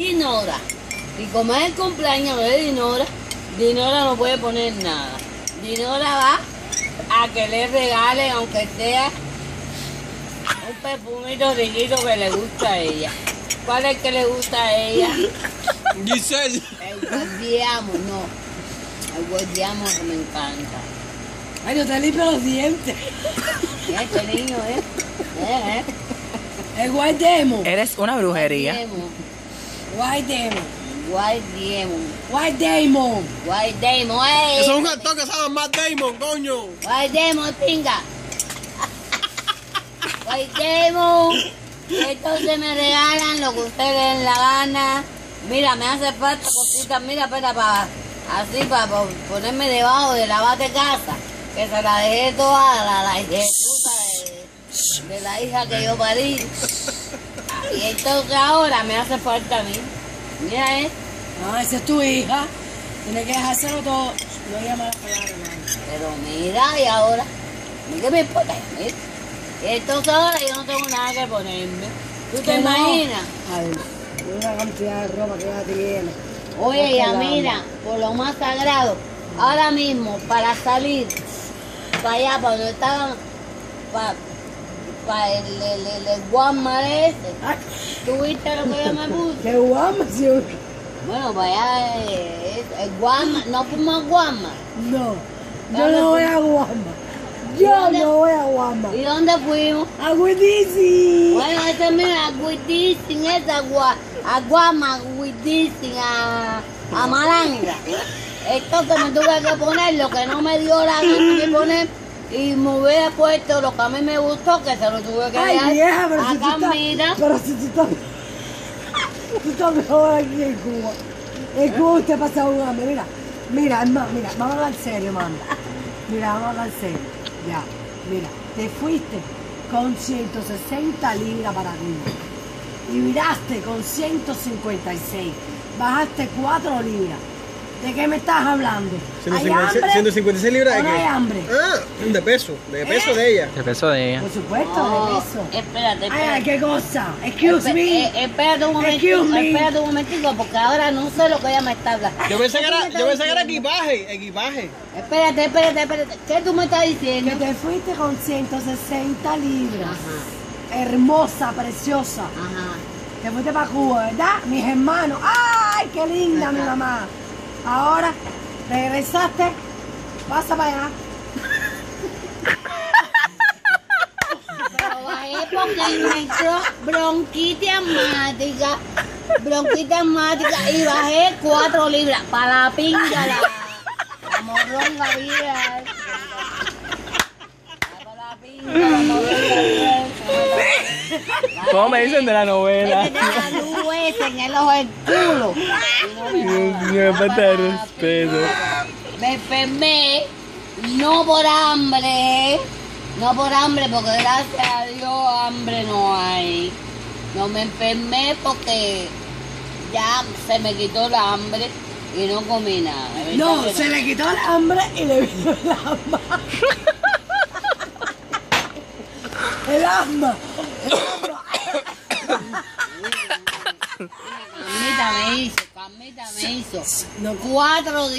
Dinora. Y como es el cumpleaños de Dinora, Dinora no puede poner nada. Dinora va a que le regalen, aunque sea un perfumito riquito que le gusta a ella. ¿Cuál es el que le gusta a ella? Giselle. El guardiamo, no. El guardiamo que me encanta. Ay, no te limpio los dientes. Este niño, ¿eh? ¿Eh? ¿Eh? El demon. Eres una brujería. White demon. White Demon. White demon. White Demon, ¡eh! Eso es un actor que se llama Matt Damon, coño. White Demon, pinga. White Demon. Entonces me regalan lo que ustedes le den la gana. Mira, me hace falta cositas, mira, espera, para así, para ponerme debajo de la bate casa. Que se la dejé toda a la, la hija de, de la hija que yo parí. Y entonces ahora me hace falta a mí. Mira, eh. No, esa es tu hija. Tienes que dejárselo todo. No llama las palabras, hermano. Pero mira, y ahora, ¿y ¿qué me importa? Mira. Y entonces ahora yo no tengo nada que ponerme. ¿Tú te Que no. imaginas? Ay, una cantidad de ropa que ya tiene. Oye, ya mira, por lo más sagrado, ahora mismo, para salir, para allá, para donde estaban, para, para el, el, el, el Walmart ese, ¿tú viste lo que yo me puse? qué guama, sí. Bueno, para allá, eh, el Walmart, no fuimos al Walmart. No, yo ¿Dónde no voy a Guama. Yo no voy a Guama. ¿Y dónde fuimos? A Widizi. Bueno, ese mira, a Guidicin, esa gua, a Guama, a Guidicin, a, a Malanga. Esto que me tuve que poner, lo que no me dio la gana de poner, y me hubiera puesto lo que a mí me gustó, que se lo tuve que Ay, dar vieja, pero si tú a. Pero si tú estás... Tú estás mejor aquí en Cuba. En Cuba usted pasa un hambre. Mira, mira, hermano, mira, vamos a hablar serio, mami. Mira, vamos a hablar serio. Ya, mira, te fuiste con 160 libras para arriba. Y viraste con 156. Bajaste 4 libras. ¿De qué me estás hablando? ¿Hay 156 hambre? 156 libras de ¿O no qué? hay hambre? Ah, de peso, de peso de ella. El peso de ella. Por supuesto, de eso. espérate, Ay, ay, espérate. qué cosa. Excuse Espe- me. eh, espérate un momentico, Excuse me. espérate un momentico, porque ahora no sé lo que ella me está hablando. Yo pensé que ¿Qué tú me era, yo pensé que era diciendo? equipaje, equipaje. Espérate, espérate, espérate. ¿Qué tú me estás Que diciendo? te fuiste con 160 libras. Ajá, Hermosa, preciosa. ajá. Te fuiste para Cuba, ¿verdad? Mis hermanos. ¡Ay, qué linda mi mamá! Ahora, regresaste. Pasa para allá. Pero bajé porque me entró bronquitis asmática, bronquitis asmática y bajé cuatro libras para la pinga, la, la morronga vida. Para la pinga, la morronga vida. ¿Cómo me dicen de la novela? La luz esa en el ojo del culo. Me. Me falta de la respeto. Me enfermé, no por hambre, no por hambre, porque gracias a Dios hambre no hay. No me enfermé porque ya se me quitó la hambre y no comí nada. ¿verdad No, se le quitó el hambre y le vino el asma. el asma. Me hizo, cuatro días.